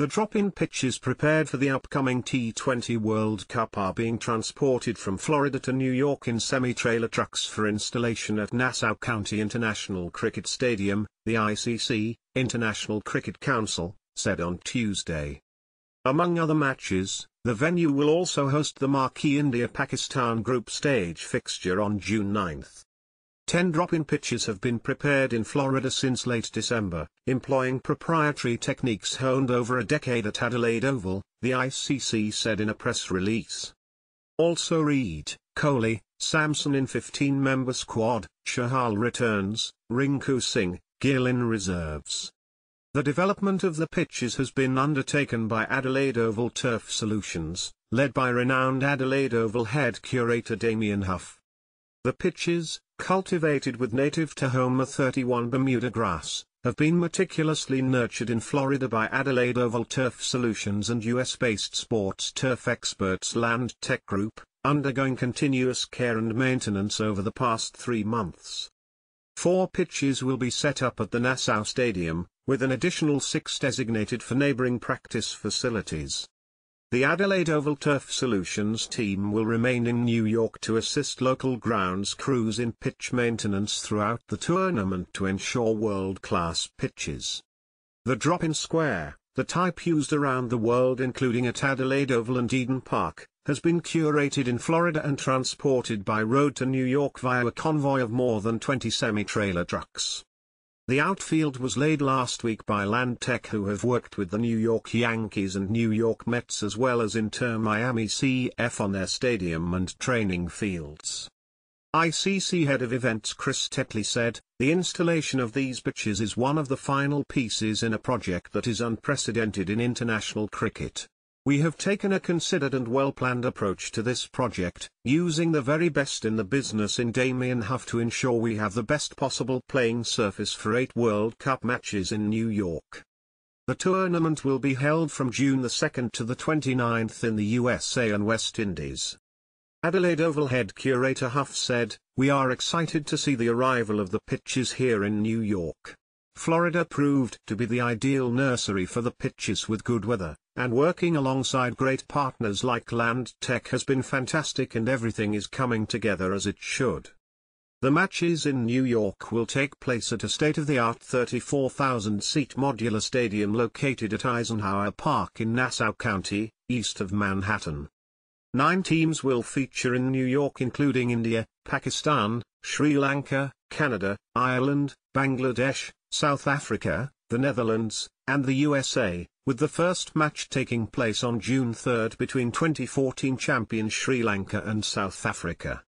The drop-in pitches prepared for the upcoming T20 World Cup are being transported from Florida to New York in semi-trailer trucks for installation at Nassau County International Cricket Stadium, the ICC, International Cricket Council, said on Tuesday. Among other matches, the venue will also host the marquee India-Pakistan group stage fixture on June 9. Ten drop-in pitches have been prepared in Florida since late December, employing proprietary techniques honed over a decade at Adelaide Oval, the ICC said in a press release. Also Read, Kohli, Samson in 15-member squad, Chahal returns, Rinku Singh, Gill in reserves. The development of the pitches has been undertaken by Adelaide Oval Turf Solutions, led by renowned Adelaide Oval head curator Damian Hough. The pitches, cultivated with native Tahoma 31 Bermuda grass, have been meticulously nurtured in Florida by Adelaide Oval Turf Solutions and US-based sports turf experts LandTek Group, undergoing continuous care and maintenance over the past three months. Four pitches will be set up at the Nassau Stadium, with an additional six designated for neighboring practice facilities. The Adelaide Oval Turf Solutions team will remain in New York to assist local grounds crews in pitch maintenance throughout the tournament to ensure world-class pitches. The drop-in square, the type used around the world including at Adelaide Oval and Eden Park, has been curated in Florida and transported by road to New York via a convoy of more than 20 semi-trailer trucks. The outfield was laid last week by LandTek who have worked with the New York Yankees and New York Mets as well as Inter Miami CF on their stadium and training fields. ICC head of events Chris Tetley said, the installation of these pitches is one of the final pieces in a project that is unprecedented in international cricket. We have taken a considered and well-planned approach to this project, using the very best in the business in Damian Hough to ensure we have the best possible playing surface for eight World Cup matches in New York. The tournament will be held from June the 2nd to the 29th in the USA and West Indies. Adelaide Oval head curator Hough said, We are excited to see the arrival of the pitches here in New York. Florida proved to be the ideal nursery for the pitches with good weather, and working alongside great partners like LandTek has been fantastic and everything is coming together as it should. The matches in New York will take place at a state-of-the-art 34,000-seat modular stadium located at Eisenhower Park in Nassau County, east of Manhattan. Nine teams will feature in New York including India, Pakistan, Sri Lanka, Canada, Ireland, Bangladesh, South Africa, the Netherlands, and the USA, with the first match taking place on June 3 between 2014 champion Sri Lanka and South Africa.